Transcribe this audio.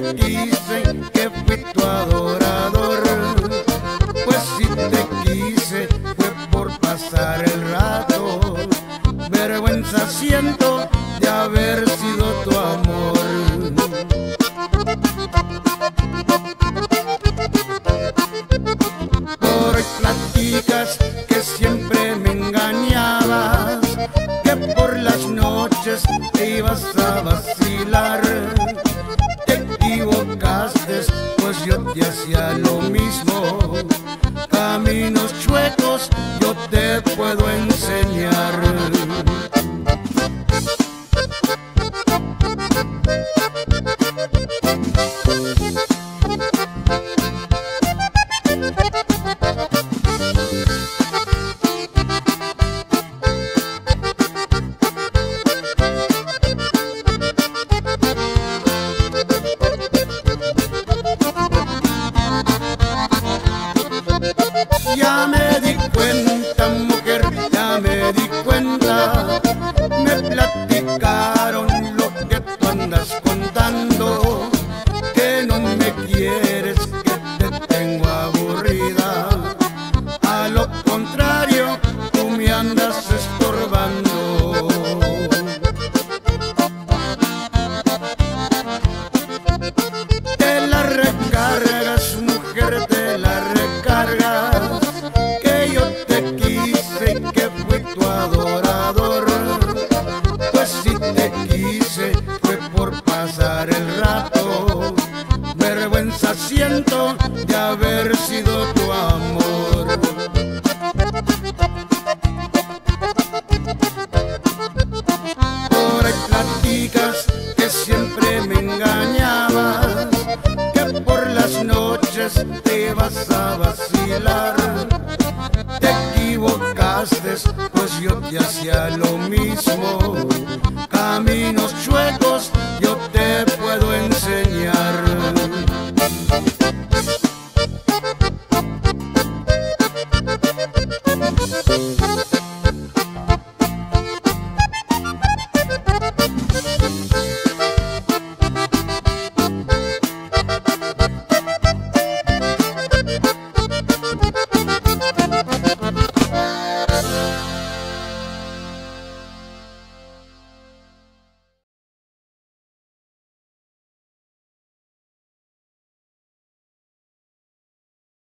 Quise, que fui tu adorador. Pues si te quise, fue por pasar el rato. Vergüenza siento de haber sido tu amor. Por platicas que siempre me engañabas, que por las noches te ibas a vacilar. Ya me De haber sido tu amor. Por ahí platicas que siempre me engañabas, que por las noches te vas a vacilar. Te equivocaste, pues yo te hacía lo mismo. Caminos chuecos